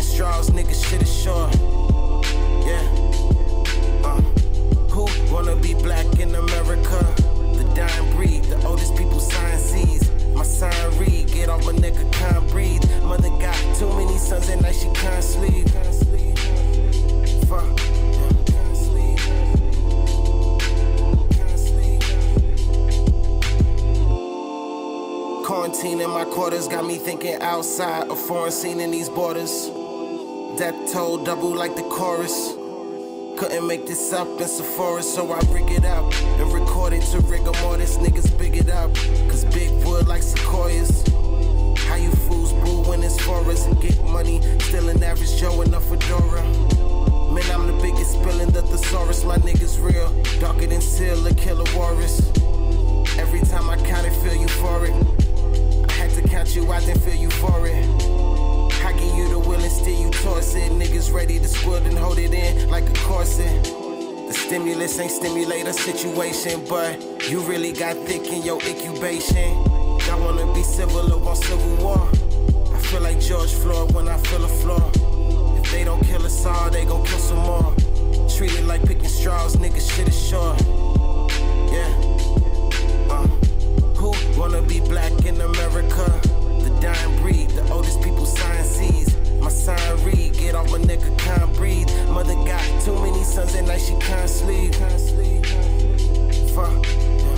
Drinking straws, nigga, shit is short. Yeah. Uh, who wanna be black in America? The dying breed, the oldest people sign sees. My sign read, get off my nigga, can't breathe. Mother got too many sons at night, she can't sleep. Fuck. Quarantine in my quarters got me thinking outside a foreign scene in these borders. Death toll double like the chorus. Couldn't make this up in Sephora, so I rig it up and record it to rigor mortis. Niggas big it up, cause big wood like sequoias. How you fools boo when it's forest? And get money, still an average Joe in a fedora. Man, I'm the biggest spilling the thesaurus. My niggas real, darker than seal, a killer walrus. Stimulus ain't stimulate a situation, but you really got thick in your incubation. Y'all wanna be civil or want civil war? I feel like George Floyd when I feel a floor. If they don't kill us all, they gon' kill some more. Treat it like picking straws, niggas shit is. Yeah. like she can't sleep. Fuck.